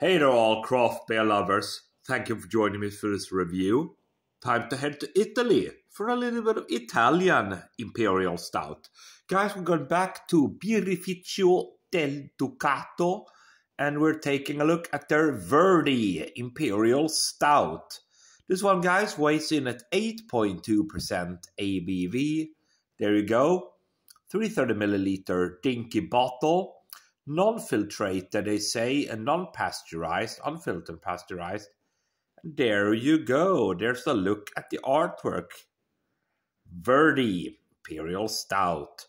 Hey there, all craft beer lovers. Thank you for joining me for this review. Time to head to Italy for a little bit of Italian Imperial Stout. Guys, we're going back to Birrificio del Ducato and we're taking a look at their Verdi Imperial Stout. This one, guys, weighs in at 8.2% ABV. There you go. 330 milliliter dinky bottle non-filtrated, they say, and non-pasteurized, unfiltered pasteurized. There you go. There's a look at the artwork. Verdi Imperial Stout.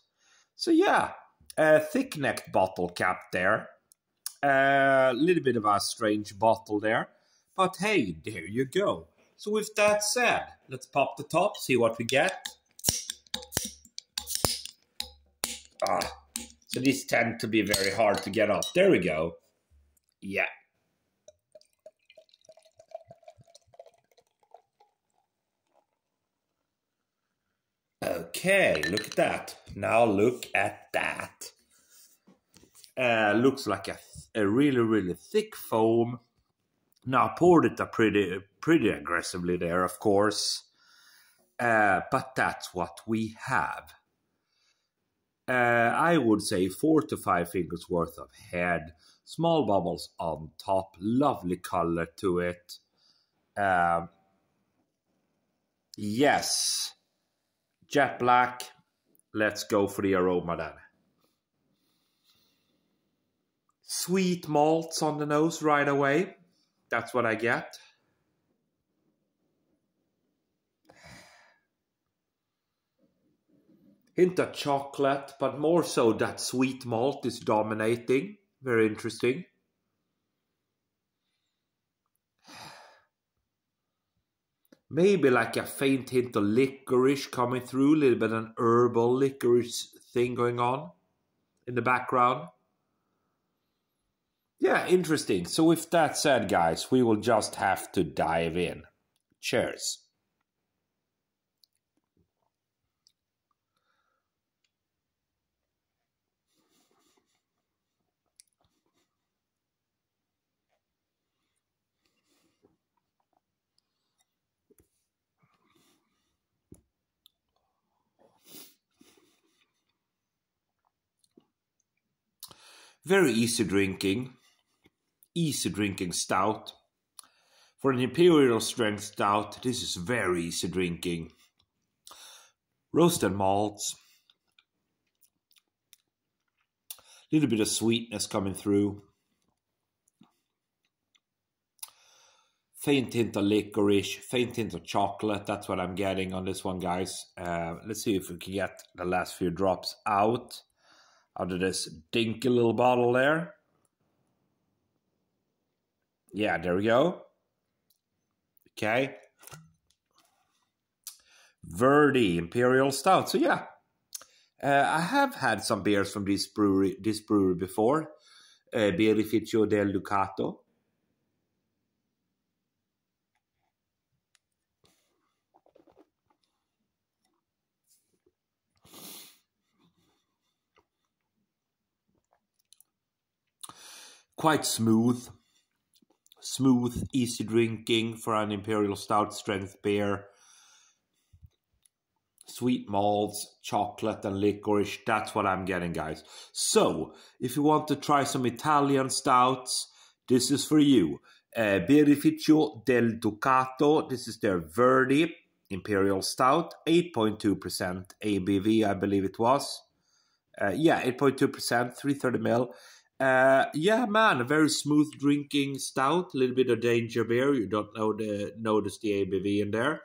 So yeah, a thick-necked bottle cap there. A little bit of a strange bottle there. But hey, there you go. So with that said, let's pop the top, see what we get. Ah, so these tend to be very hard to get off. There we go. Yeah. Okay, look at that. Now look at that. Uh, looks like a, a really, really thick foam. Now I poured it a pretty, pretty aggressively there, of course. Uh, but that's what we have uh, I would say four to five fingers worth of head, small bubbles on top, lovely color to it. Uh, yes, jet black. Let's go for the aroma then. Sweet malts on the nose right away. That's what I get. Hint of chocolate, but more so that sweet malt is dominating. Very interesting. Maybe like a faint hint of licorice coming through, a little bit of an herbal licorice thing going on in the background. Yeah, interesting. So with that said, guys, we will just have to dive in. Cheers. Very easy drinking. Easy drinking stout. For an imperial strength stout, this is very easy drinking. Roasted malts. a Little bit of sweetness coming through. Faint hint of licorice, faint hint of chocolate. That's what I'm getting on this one, guys. Uh, let's see if we can get the last few drops out out of this dinky little bottle there. Yeah, there we go. Okay. Verdi Imperial Stout. So yeah, uh, I have had some beers from this brewery, this brewery before. Uh, Birrificio del Ducato. Quite smooth, smooth, easy drinking for an imperial stout strength beer. Sweet malts, chocolate, and licorice. That's what I'm getting, guys. So, if you want to try some Italian stouts, this is for you. Uh, Birrificio del Ducato. This is their Verdi Imperial Stout, 8.2% ABV, I believe it was. Uh, yeah, 8.2%, 330 ml. Uh, yeah, man, a very smooth drinking stout, a little bit of danger beer. You don't know the notice the ABV in there,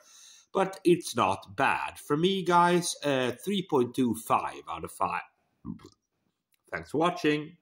but it's not bad for me, guys. Uh, three point two five out of five. Thanks for watching.